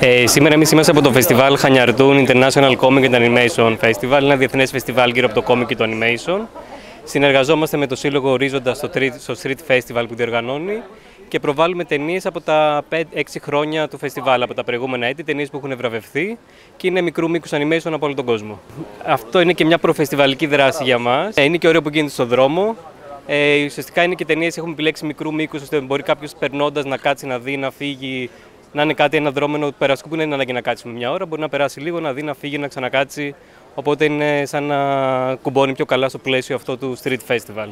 Ε, σήμερα εμείς είμαστε από το φεστιβάλ Χανιαρτούν International Comic and Animation Festival, ένα διεθνές φεστιβάλ γύρω από το comic και το animation. Συνεργαζόμαστε με το Σύλλογο Ορίζοντας στο, στο Street Festival που διοργανώνει και προβάλλουμε ταινίες από τα 5-6 χρόνια του φεστιβάλ, από τα προηγούμενα έτη, ταινίες που έχουν βραβευθεί και είναι μικρού μήκους animation από όλο τον κόσμο. Αυτό είναι και μια προφεστιβαλική δράση για μας. Ε, είναι και ωραίο που γίνεται στον δρόμο. Ε, ουσιαστικά είναι και ταινίες έχουμε επιλέξει μικρού μήκους, ώστε μπορεί κάποιος περνώντας να κάτσει να δει, να φύγει, να είναι κάτι ένα δρόμενο περαστικού που δεν είναι ανάγκη να κάτσει με μια ώρα. Μπορεί να περάσει λίγο, να δει, να φύγει, να ξανακάτσει. Οπότε είναι σαν να κουμπώνει πιο καλά στο πλαίσιο αυτό του street festival.